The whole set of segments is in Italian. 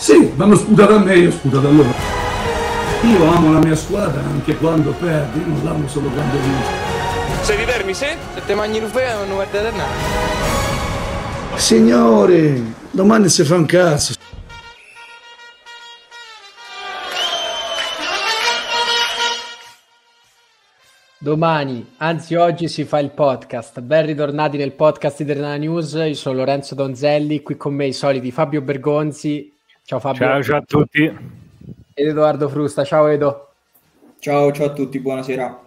Sì, mi hanno sputato a me, io ho sputato a loro. Io amo la mia squadra anche quando perdi, non l'amo solo quando vince. Sei di Termi, sì? Se te mangi l'ufea non guardi da Signore, domani si fa un cazzo. Domani, anzi oggi si fa il podcast. Ben ritornati nel podcast di Terna News. Io sono Lorenzo Donzelli, qui con me i soliti Fabio Bergonzi. Ciao Fabio. Ciao, ciao a tutti. Ed Edoardo Frusta. Ciao Edo. Ciao, ciao a tutti, buonasera.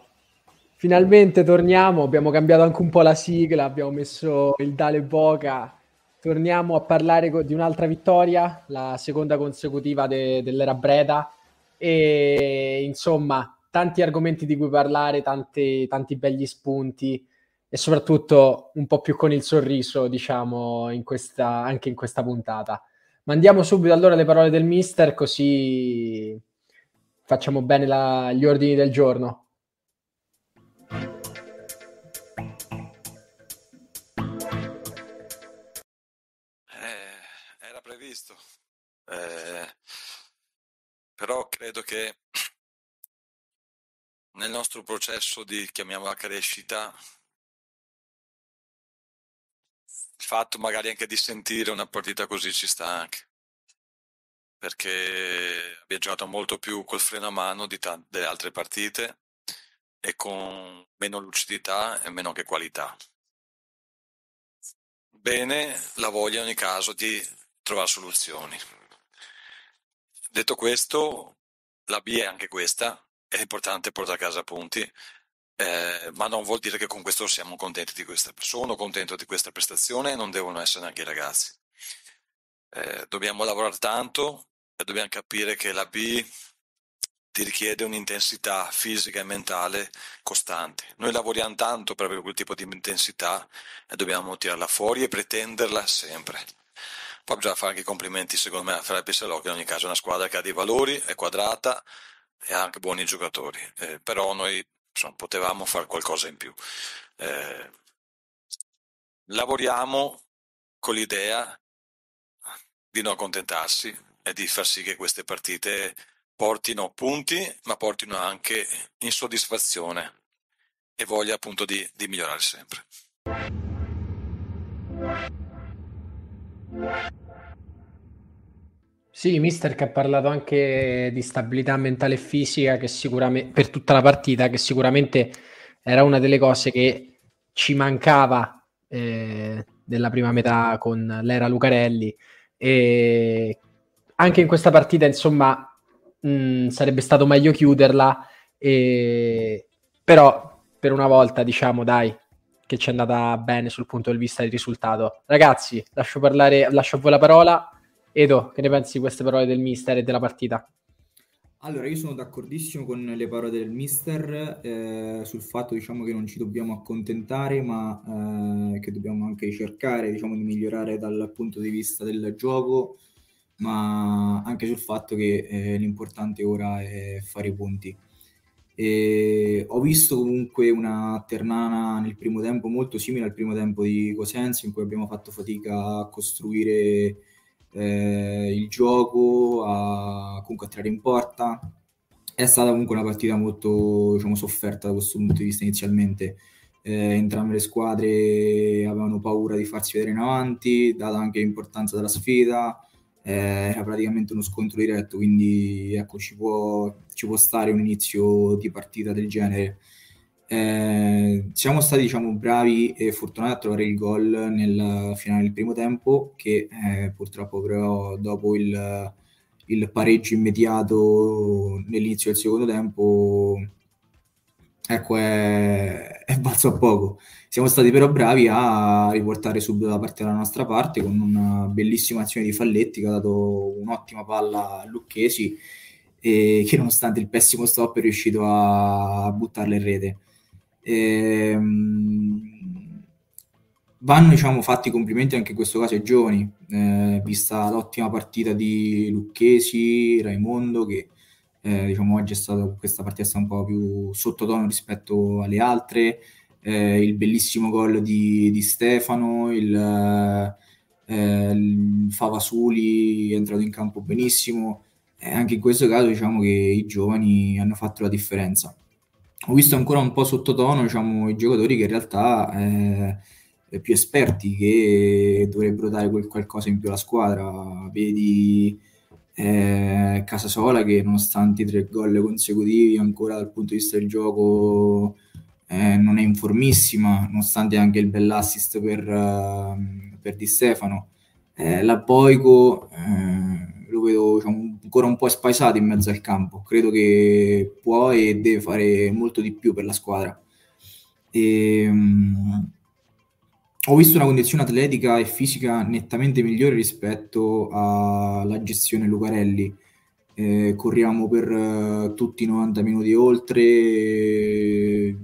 Finalmente torniamo, abbiamo cambiato anche un po' la sigla, abbiamo messo il Dale Boca. Torniamo a parlare di un'altra vittoria, la seconda consecutiva de- dell'era Breda. E insomma, tanti argomenti di cui parlare, tanti, tanti begli spunti e soprattutto un po' più con il sorriso, diciamo, in questa, anche in questa puntata. Mandiamo subito allora le parole del mister, così facciamo bene la, gli ordini del giorno. Eh, era previsto, eh, però credo che nel nostro processo di, chiamiamola crescita, il fatto magari anche di sentire una partita così ci sta anche. Perché abbiamo giocato molto più col freno a mano di t- delle altre partite e con meno lucidità e meno che qualità. Bene la voglia in ogni caso di trovare soluzioni. Detto questo, la B è anche questa, è importante portare a casa punti, eh, ma non vuol dire che con questo siamo contenti di questa sono contento di questa prestazione e non devono essere neanche i ragazzi. Eh, dobbiamo lavorare tanto e dobbiamo capire che la B ti richiede un'intensità fisica e mentale costante. Noi lavoriamo tanto per avere quel tipo di intensità e dobbiamo tirarla fuori e pretenderla sempre. Poi bisogna fare anche i complimenti, secondo me, a Freddy Salò, che in ogni caso è una squadra che ha dei valori, è quadrata, e ha anche buoni giocatori, eh, però noi insomma, potevamo fare qualcosa in più. Eh, lavoriamo con l'idea di non accontentarsi e di far sì che queste partite portino punti, ma portino anche insoddisfazione e voglia appunto di, di migliorare sempre. Sì, mister che ha parlato anche di stabilità mentale e fisica che sicuramente per tutta la partita, che sicuramente era una delle cose che ci mancava eh, nella prima metà con l'era Lucarelli e anche in questa partita, insomma, mh, sarebbe stato meglio chiuderla, e... però per una volta, diciamo, dai, che ci è andata bene sul punto di vista del risultato. Ragazzi, lascio parlare, lascio a voi la parola Edo, che ne pensi di queste parole del mister e della partita? Allora, io sono d'accordissimo con le parole del mister eh, sul fatto diciamo, che non ci dobbiamo accontentare, ma eh, che dobbiamo anche cercare diciamo, di migliorare dal punto di vista del gioco, ma anche sul fatto che eh, l'importante ora è fare i punti. E ho visto comunque una Ternana nel primo tempo molto simile al primo tempo di Cosenza, in cui abbiamo fatto fatica a costruire eh, il gioco, a comunque a tirare in porta. È stata comunque una partita molto diciamo, sofferta da questo punto di vista inizialmente. Eh, entrambe le squadre avevano paura di farsi vedere in avanti, data anche l'importanza della sfida. Eh, era praticamente uno scontro diretto, quindi ecco, ci può, ci può stare un inizio di partita del genere. Eh, siamo stati diciamo, bravi e fortunati a trovare il gol nel finale del primo tempo che eh, purtroppo però dopo il, il, pareggio immediato nell'inizio del secondo tempo ecco è, è balzo a poco. Siamo stati però bravi a riportare subito la parte dalla nostra parte con una bellissima azione di Falletti che ha dato un'ottima palla a Lucchesi e che nonostante il pessimo stop è riuscito a buttarla in rete Ehm, vanno diciamo, fatti complimenti anche in questo caso ai giovani, eh, vista l'ottima partita di Lucchesi, Raimondo, che eh, diciamo, oggi è stato, questa partita è stata un po' più sottotono rispetto alle altre, eh, il bellissimo gol di, di Stefano, il, eh, il Favasuli è entrato in campo benissimo, e anche in questo caso diciamo che i giovani hanno fatto la differenza. Ho visto ancora un po' sottotono diciamo, i giocatori che in realtà eh, più esperti che dovrebbero dare quel qualcosa in più alla squadra. Vedi eh, Casasola che nonostante i tre gol consecutivi ancora dal punto di vista del gioco eh, non è in formissima, nonostante anche il bell'assist per, uh, per Di Stefano. Eh, la Boico eh, lo vedo diciamo, ancora un po' spaesato in mezzo al campo, credo che può e deve fare molto di più per la squadra. E, um, ho visto una condizione atletica e fisica nettamente migliore rispetto alla gestione Lucarelli. Eh, corriamo per uh, tutti i 90 minuti oltre.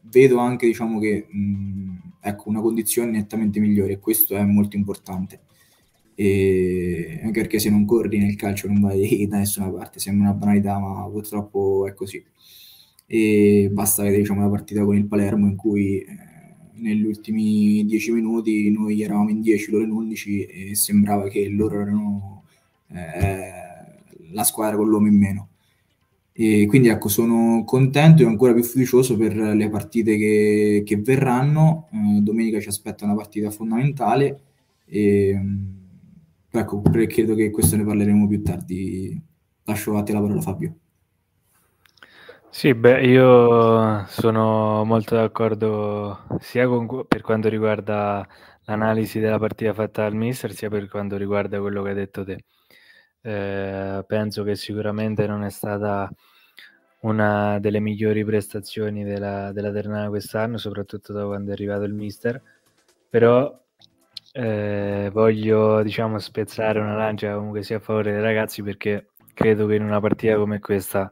Vedo anche diciamo che mh, ecco, una condizione nettamente migliore e questo è molto importante. E anche perché se non corri nel calcio non vai da nessuna parte, sembra una banalità, ma purtroppo è così. E basta vedere diciamo, la partita con il Palermo in cui eh, negli ultimi dieci minuti noi eravamo in 10, loro in 11 e sembrava che loro erano eh, la squadra con l'uomo in meno. E quindi ecco, sono contento e ancora più fiducioso per le partite che, che verranno. Eh, domenica ci aspetta una partita fondamentale e mm, ecco, credo che questo ne parleremo più tardi. Lascio a te la parola Fabio. Sì, beh, io sono molto d'accordo sia con, per quanto riguarda l'analisi della partita fatta dal mister, sia per quanto riguarda quello che hai detto te. Eh, penso che sicuramente non è stata una delle migliori prestazioni della, della Ternana quest'anno, soprattutto da quando è arrivato il mister, però eh, voglio diciamo spezzare una lancia comunque sia a favore dei ragazzi perché credo che in una partita come questa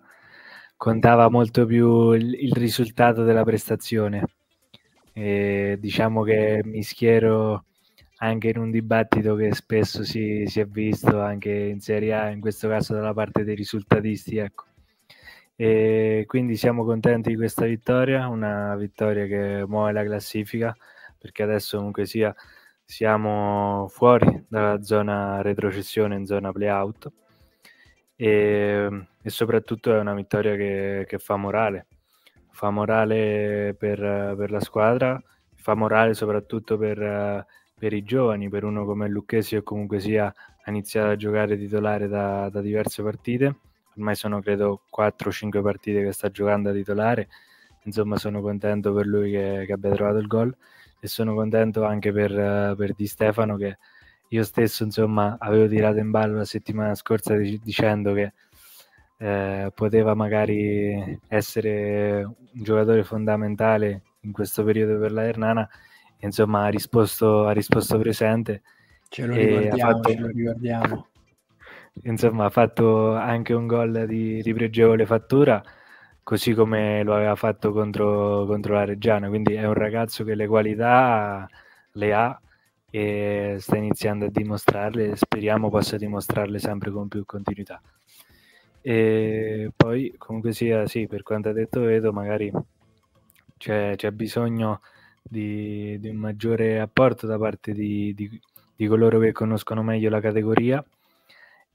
contava molto più il, il risultato della prestazione. E diciamo che mi schiero anche in un dibattito che spesso si, si, è visto anche in Serie A, in questo caso dalla parte dei risultatisti. Ecco. E quindi siamo contenti di questa vittoria, una vittoria che muove la classifica, perché adesso comunque sia siamo fuori dalla zona retrocessione in zona play-out. E, e soprattutto è una vittoria che, che fa morale, fa morale per, per, la squadra, fa morale soprattutto per, per, i giovani, per uno come Lucchesi che comunque sia ha iniziato a giocare titolare da, da diverse partite, ormai sono credo 4-5 partite che sta giocando da titolare, insomma sono contento per lui che, che abbia trovato il gol e sono contento anche per, per Di Stefano che io stesso insomma avevo tirato in ballo la settimana scorsa dicendo che eh, poteva magari essere un giocatore fondamentale in questo periodo per la Hernana e insomma ha risposto, ha risposto presente ce lo ricordiamo, fatto, ce lo ricordiamo. insomma ha fatto anche un gol di, di pregevole fattura così come lo aveva fatto contro, contro la Reggiana quindi è un ragazzo che le qualità le ha e sta iniziando a dimostrarle speriamo possa dimostrarle sempre con più continuità. E poi comunque sia, sì, per quanto ha detto Edo, magari c'è, c'è bisogno di, di, un maggiore apporto da parte di, di, di, coloro che conoscono meglio la categoria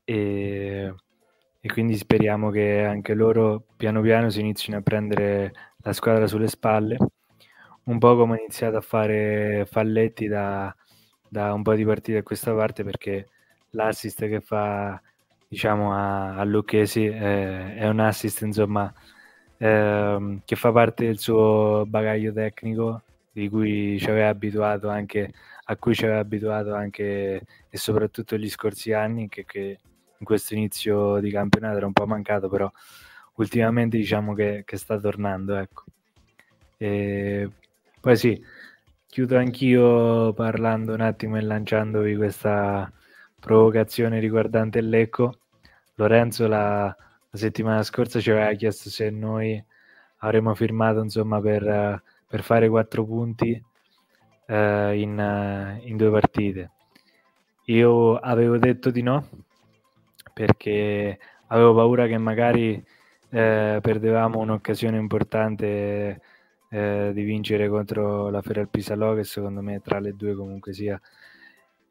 e, e quindi speriamo che anche loro piano piano si inizino a prendere la squadra sulle spalle, un po' come ha iniziato a fare Falletti da, da un po' di partite a questa parte perché l'assist che fa diciamo a, a Lucchesi eh, è un assist insomma eh, che fa parte del suo bagaglio tecnico di cui ci aveva abituato anche a cui ci aveva abituato anche e soprattutto gli scorsi anni che, che in questo inizio di campionato era un po' mancato però ultimamente diciamo che, che sta tornando ecco e poi sì Chiudo anch'io parlando un attimo e lanciandovi questa provocazione riguardante il Lecco. Lorenzo la, la settimana scorsa ci aveva chiesto se noi avremmo firmato insomma per, per fare quattro punti eh, in, in due partite. Io avevo detto di no perché avevo paura che magari eh, perdevamo un'occasione importante eh, di vincere contro la Feral Pisalò che secondo me tra le due comunque sia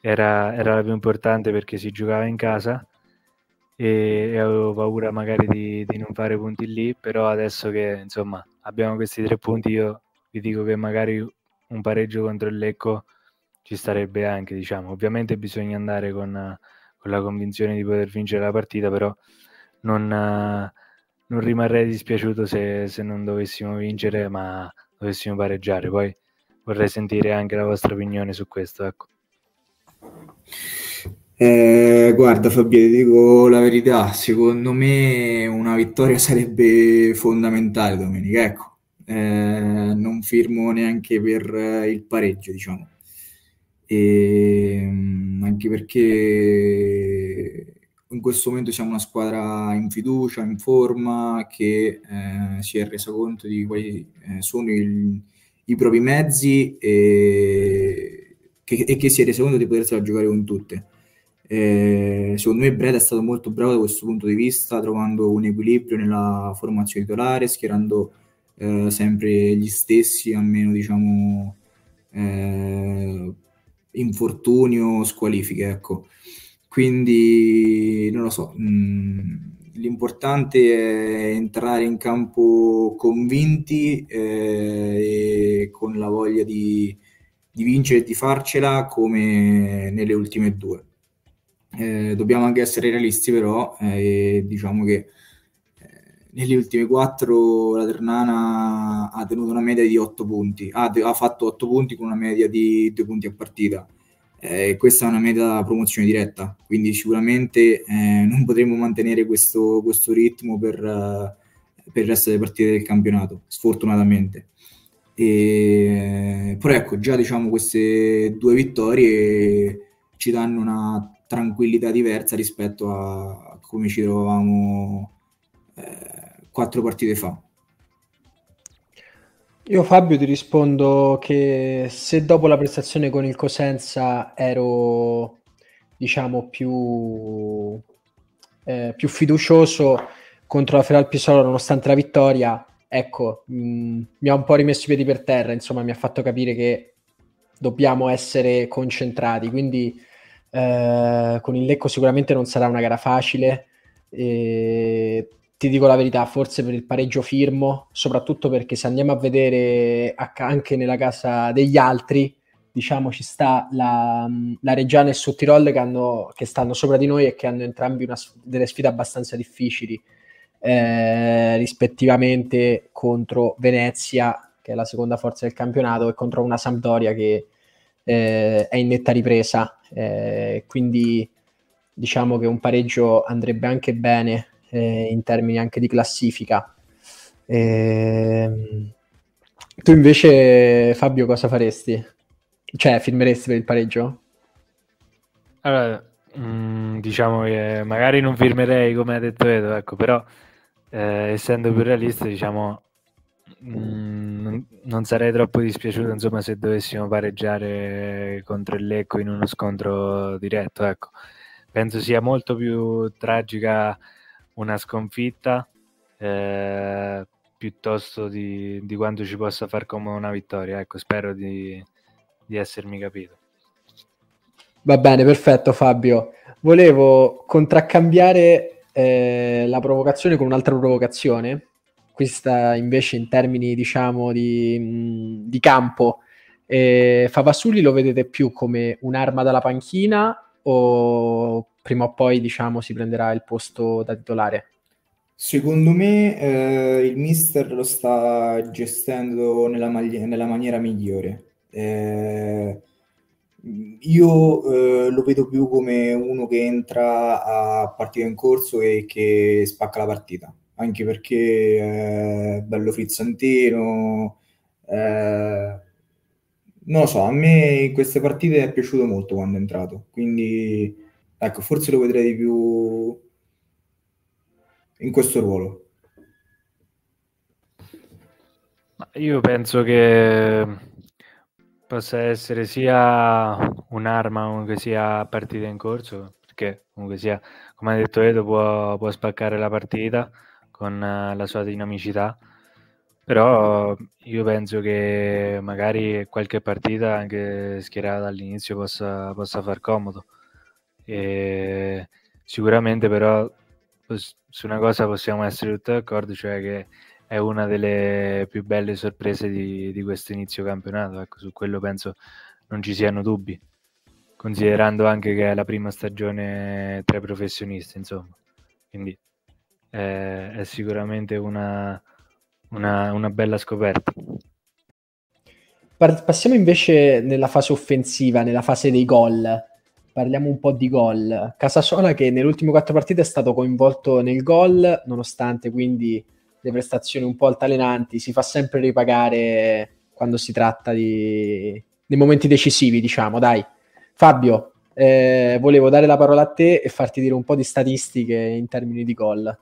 era, era la più importante perché si giocava in casa e, e avevo paura magari di, di, non fare punti lì, però adesso che insomma abbiamo questi tre punti io vi dico che magari un pareggio contro il Lecco ci starebbe anche, diciamo. Ovviamente bisogna andare con, con la convinzione di poter vincere la partita, però non, non rimarrei dispiaciuto se, se non dovessimo vincere, ma dovessimo pareggiare. Poi vorrei sentire anche la vostra opinione su questo. Ecco. Eh, guarda Fabio, ti dico la verità, secondo me una vittoria sarebbe fondamentale domenica, ecco, eh, non firmo neanche per il pareggio, diciamo, e, ehm, anche perché in questo momento siamo una squadra in fiducia, in forma, che eh, si è resa conto di quali eh, sono il, i propri mezzi e che, e che si è resa conto di potersela giocare con tutte. Eh, secondo me Breda è stato molto bravo da questo punto di vista, trovando un equilibrio nella formazione titolare, schierando eh, sempre gli stessi, a meno diciamo eh, infortuni o squalifiche. Ecco. Quindi non lo so, mh, mm, l'importante è entrare in campo convinti eh, e con la voglia di, di vincere e di farcela come nelle ultime due. Eh, dobbiamo anche essere realisti però eh, diciamo che nelle ultime quattro la Ternana ha tenuto una media di 8 punti, ha, ha fatto 8 punti con una media di 2 punti a partita eh, questa è una meta promozione diretta, quindi sicuramente eh, non potremo mantenere questo, questo ritmo per, per, il resto delle partite del campionato, sfortunatamente. E, però ecco, già diciamo queste due vittorie ci danno una tranquillità diversa rispetto a come ci trovavamo eh, quattro partite fa. Io Fabio ti rispondo che se dopo la prestazione con il Cosenza ero diciamo più, eh, più fiducioso contro la Feral Pisolo nonostante la vittoria, ecco, mh, mm, mi ha un po' rimesso i piedi per terra, insomma mi ha fatto capire che dobbiamo essere concentrati, quindi eh, con il Lecco sicuramente non sarà una gara facile. E ti dico la verità, forse per il pareggio firmo, soprattutto perché se andiamo a vedere anche nella casa degli altri, diciamo ci sta la, la Reggiana e il Sottirol che, hanno, che stanno sopra di noi e che hanno entrambi una, delle sfide abbastanza difficili, eh, rispettivamente contro Venezia, che è la seconda forza del campionato, e contro una Sampdoria che eh, è in netta ripresa. Eh, quindi diciamo che un pareggio andrebbe anche bene eh, in termini anche di classifica. E... Tu invece, Fabio, cosa faresti? Cioè, firmeresti per il pareggio? Allora, mh, mm, diciamo che magari non firmerei come ha detto Edo, ecco, però eh, essendo più realista, diciamo, mh, mm, non sarei troppo dispiaciuto insomma se dovessimo pareggiare contro il Lecco in uno scontro diretto, ecco. Penso sia molto più tragica una sconfitta eh, piuttosto di, di, quanto ci possa far come una vittoria. Ecco, spero di, di essermi capito. Va bene, perfetto Fabio. Volevo contraccambiare eh, la provocazione con un'altra provocazione, questa invece in termini diciamo di, di campo. Eh, Favasuli lo vedete più come un'arma dalla panchina o prima o poi diciamo si prenderà il posto da titolare? Secondo me eh, il mister lo sta gestendo nella, magli- nella maniera migliore. Eh, io eh, lo vedo più come uno che entra a partita in corso e che spacca la partita, anche perché è bello frizzantino. Eh, non lo so, a me in queste partite è piaciuto molto quando è entrato, quindi Ecco, forse lo vedrei di più in questo ruolo. Io penso che possa essere sia un'arma che sia partita in corso, perché comunque sia, come ha detto Edo, può, può spaccare la partita con uh, la sua dinamicità, Però io penso che magari qualche partita anche schierata all'inizio possa, possa far comodo. E sicuramente però su una cosa possiamo essere tutti d'accordo, cioè che è una delle più belle sorprese di, di questo inizio campionato. Ecco, su quello penso non ci siano dubbi, considerando anche che è la prima stagione tra i professionisti, insomma. Quindi è, è sicuramente una, una, una bella scoperta. Passiamo invece nella fase offensiva, nella fase dei gol. Parliamo un po' di gol. Casasola che nelle ultime quattro partite è stato coinvolto nel gol, nonostante quindi le prestazioni un po' altalenanti, si fa sempre ripagare quando si tratta di... dei momenti decisivi, diciamo, dai. Fabio, eh, volevo dare la parola a te e farti dire un po' di statistiche in termini di gol.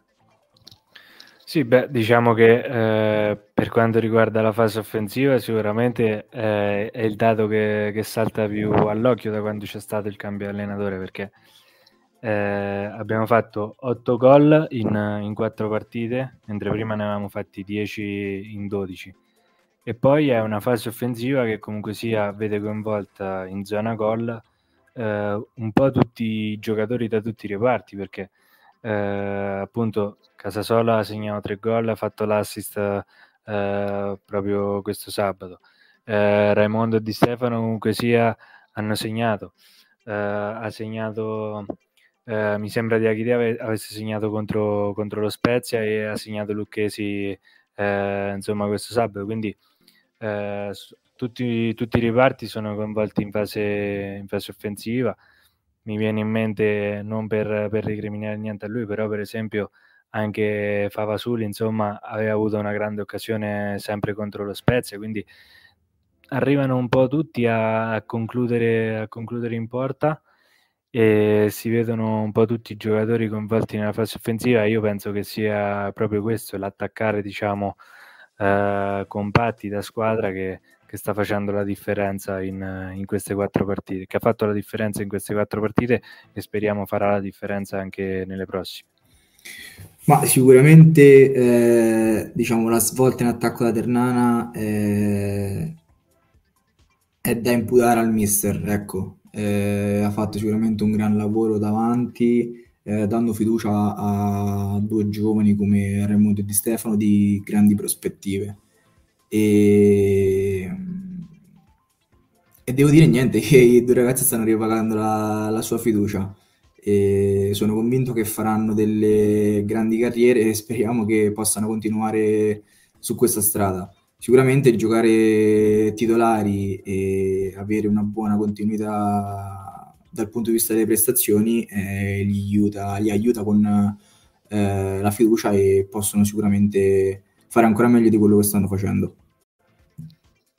Sì, beh, diciamo che eh, per quanto riguarda la fase offensiva sicuramente eh, è il dato che, che, salta più all'occhio da quando c'è stato il cambio allenatore perché eh, abbiamo fatto 8 gol in, in 4 partite, mentre prima ne avevamo fatti 10 in 12. E poi è una fase offensiva che comunque sia vede coinvolta in zona gol eh, un po' tutti i giocatori da tutti i reparti perché eh, appunto Casasola ha segnato tre gol, ha fatto l'assist eh, proprio questo sabato. Eh, Raimondo e Di Stefano comunque sia hanno segnato. Eh, ha segnato, eh, mi sembra di Achide ave- avesse segnato contro, contro, lo Spezia e ha segnato Lucchesi eh, insomma questo sabato. Quindi tutti, tutti, i riparti sono coinvolti in fase, in fase offensiva mi viene in mente non per, per recriminare niente a lui, però per esempio anche Favasuli insomma aveva avuto una grande occasione sempre contro lo Spezia, quindi arrivano un po' tutti a, a, concludere, a concludere in porta e si vedono un po' tutti i giocatori coinvolti nella fase offensiva. Io penso che sia proprio questo, l'attaccare diciamo eh, compatti da squadra che, che sta facendo la differenza in, in, queste quattro partite, che ha fatto la differenza in queste quattro partite e speriamo farà la differenza anche nelle prossime. Ma sicuramente eh, diciamo la svolta in attacco da Ternana eh, è da imputare al mister, ecco. Eh, ha fatto sicuramente un gran lavoro davanti, eh, dando fiducia a, a due giovani come Raimondo e Di Stefano di grandi prospettive. E, e devo dire niente, che i due ragazzi stanno ripagando la, la sua fiducia e sono convinto che faranno delle grandi carriere e speriamo che possano continuare su questa strada. Sicuramente giocare titolari e avere una buona continuità dal punto di vista delle prestazioni eh, li, aiuta, li aiuta con eh, la fiducia e possono sicuramente fare ancora meglio di quello che stanno facendo.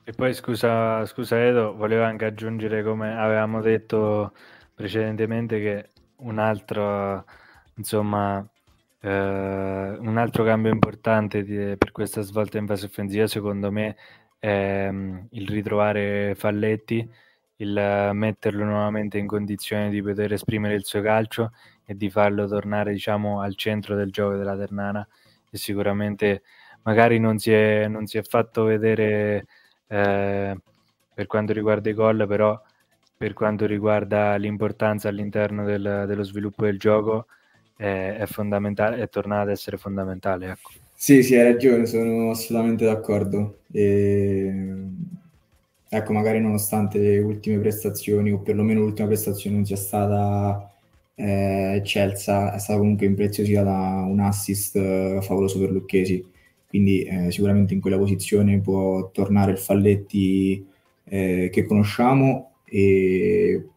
E poi scusa, scusa Edo, volevo anche aggiungere come avevamo detto precedentemente che un altro, insomma, eh, un altro cambio importante di, per questa svolta in fase offensiva secondo me è um, il ritrovare Falletti, il metterlo nuovamente in condizione di poter esprimere il suo calcio e di farlo tornare diciamo al centro del gioco della Ternana e sicuramente magari non si è, non si è fatto vedere eh, per quanto riguarda i gol però per quanto riguarda l'importanza all'interno del, dello sviluppo del gioco è, è, fondamentale, è tornata ad essere fondamentale. Ecco. Sì, sì, hai ragione, sono assolutamente d'accordo. E... Ecco, magari nonostante le ultime prestazioni, o perlomeno l'ultima prestazione non sia stata eh, eccelsa, è stata comunque impreziosita da un assist eh, favoloso per Lucchesi. Quindi eh, sicuramente in quella posizione può tornare il Falletti eh, che conosciamo e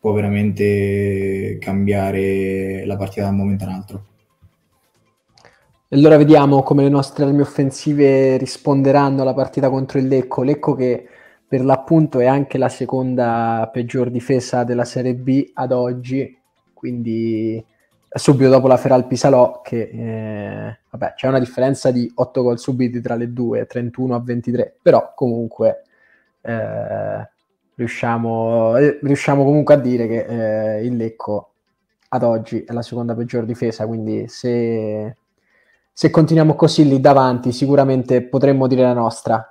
può veramente cambiare la partita da un momento all'altro. Allora vediamo come le nostre armi offensive risponderanno alla partita contro il Lecco. Lecco che per l'appunto è anche la seconda peggior difesa della Serie B ad oggi, quindi subito dopo la Feral Pisalò che eh, vabbè, c'è una differenza di 8 gol subiti tra le due, 31 a 23, però comunque eh, riusciamo, eh, riusciamo comunque a dire che eh, il Lecco ad oggi è la seconda peggior difesa, quindi se, se continuiamo così lì davanti sicuramente potremmo dire la nostra.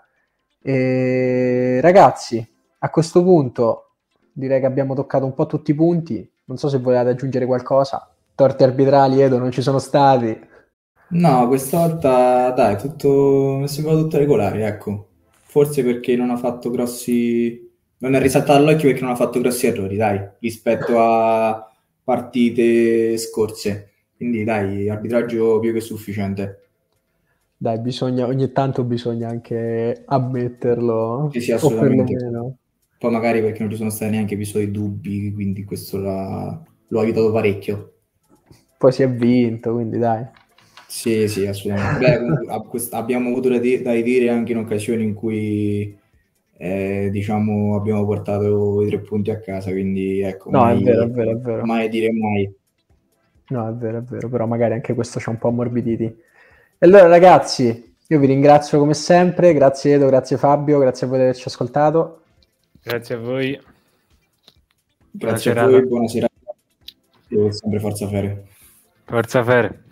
E, ragazzi, a questo punto direi che abbiamo toccato un po' tutti i punti. Non so se volete aggiungere qualcosa. Torti arbitrali, Edo, non ci sono stati. No, questa volta dai, tutto, mi sembra tutto regolare, ecco. Forse perché non ha fatto grossi... Non è risaltato all'occhio perché non ha fatto grossi errori, dai, rispetto a partite scorse. Quindi dai, arbitraggio più che sufficiente. Dai, bisogna, ogni tanto bisogna anche ammetterlo. Sì, sì, assolutamente. Poi magari perché non ci sono stati neanche episodi dubbi, quindi questo l'ha, lo ha aiutato parecchio. Poi si è vinto, quindi dai. Sì, sì, assolutamente. Beh, abbiamo avuto da, dire anche in occasioni in cui eh, diciamo abbiamo portato i tre punti a casa, quindi ecco. No, mai, è vero, è vero, è vero. Mai dire mai. No, è vero, è vero, però magari anche questo ci ha un po' ammorbiditi. E allora ragazzi, io vi ringrazio come sempre, grazie Edo, grazie Fabio, grazie a voi di averci ascoltato. Grazie a voi. Grazie a voi, buonasera. E sempre Forza Fere. Forza Fere.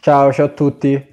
Ciao, ciao a tutti.